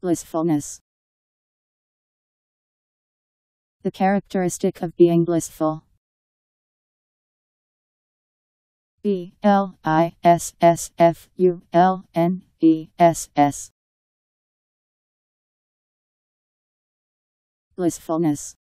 Blissfulness. The characteristic of being blissful. B L I S S F U L N E S S. Blissfulness.